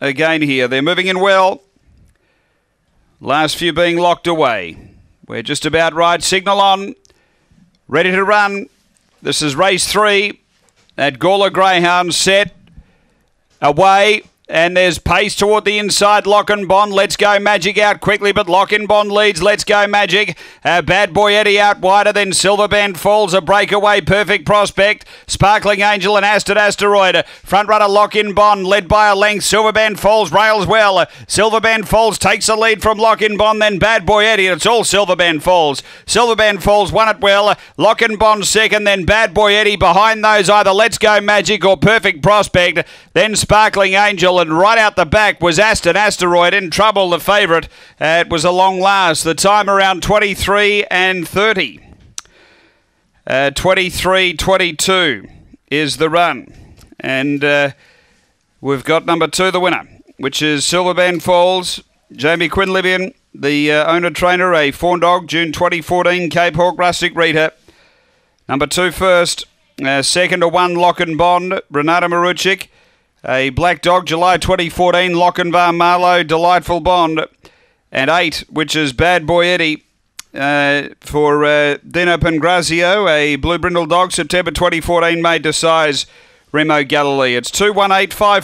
again here. They're moving in well. Last few being locked away. We're just about right. Signal on. Ready to run. This is race three at Gawler Greyhound set. Away. And there's pace toward the inside. Lock and Bond. Let's go Magic out quickly, but Lock and Bond leads. Let's go Magic. Uh, Bad Boy Eddie out wider. Then Silver Band falls. A breakaway. Perfect prospect. Sparkling Angel and Aston Asteroid. Front runner Lock in Bond led by a length. Silver Band falls. Rails well. Silver Band falls. Takes the lead from Lock in Bond. Then Bad Boy Eddie. It's all Silver Band falls. Silver Band falls. Won it well. Lock and Bond second. Then Bad Boy Eddie behind those either Let's Go Magic or Perfect Prospect. Then Sparkling Angel and right out the back was Aston Asteroid in trouble, the favourite. Uh, it was a long last. The time around 23 and 30. Uh, 23 22 is the run. And uh, we've got number two, the winner, which is Silverband Falls. Jamie Quinlivan, the uh, owner trainer, a fawn dog, June 2014, Cape Hawk Rustic Rita. Number two first. Uh, second to one, Lock and Bond, Renata Maruchik. A Black Dog, July 2014, Lochinvar Marlow, Delightful Bond. And eight, which is Bad Boy Eddie. Uh, for uh, Dino Pangrazio, a Blue Brindle Dog, September 2014, made to size Remo Galilee. It's 21854.